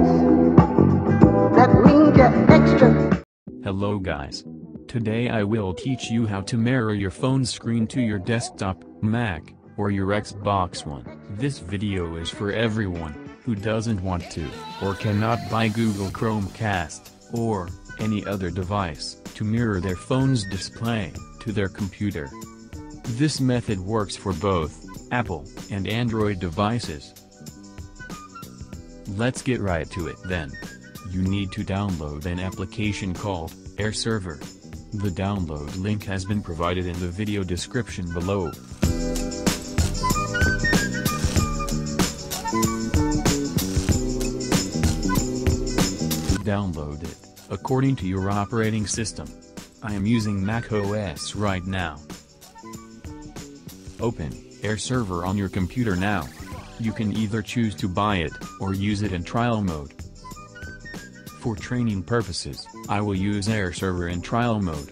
That means extra. Hello guys. Today I will teach you how to mirror your phone screen to your desktop, Mac, or your Xbox One. This video is for everyone who doesn't want to or cannot buy Google Chromecast or any other device to mirror their phone's display to their computer. This method works for both Apple and Android devices. Let's get right to it then. You need to download an application called AirServer. The download link has been provided in the video description below. Download it, according to your operating system. I am using Mac OS right now. Open AirServer on your computer now. You can either choose to buy it, or use it in trial mode. For training purposes, I will use AirServer in trial mode.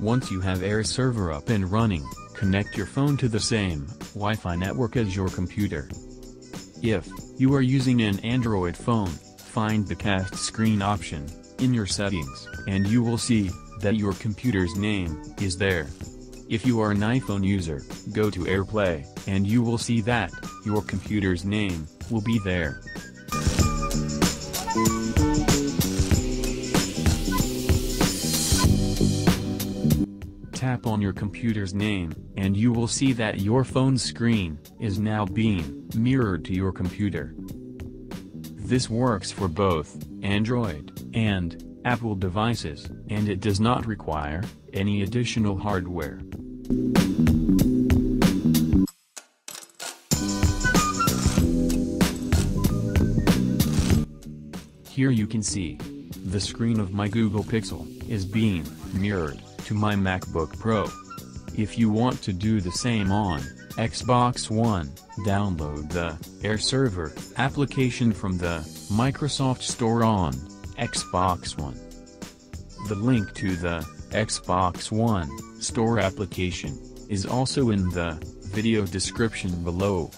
Once you have AirServer up and running, connect your phone to the same Wi-Fi network as your computer. If you are using an Android phone, find the cast screen option in your settings, and you will see that your computer's name is there. If you are an iPhone user, go to AirPlay, and you will see that your computer's name will be there. Tap on your computer's name, and you will see that your phone screen is now being mirrored to your computer. This works for both Android and Apple devices, and it does not require any additional hardware. Here you can see, the screen of my Google Pixel is being mirrored to my MacBook Pro. If you want to do the same on Xbox One, download the AirServer application from the Microsoft Store on Xbox One. The link to the Xbox One Store application is also in the video description below.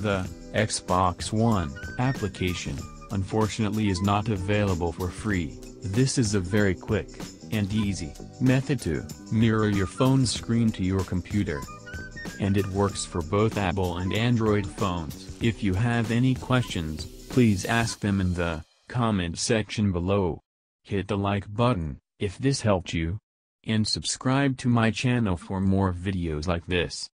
The Xbox One application, unfortunately is not available for free. This is a very quick and easy method to mirror your phone screen to your computer. And it works for both Apple and Android phones. If you have any questions, please ask them in the comment section below. Hit the like button, if this helped you. And subscribe to my channel for more videos like this.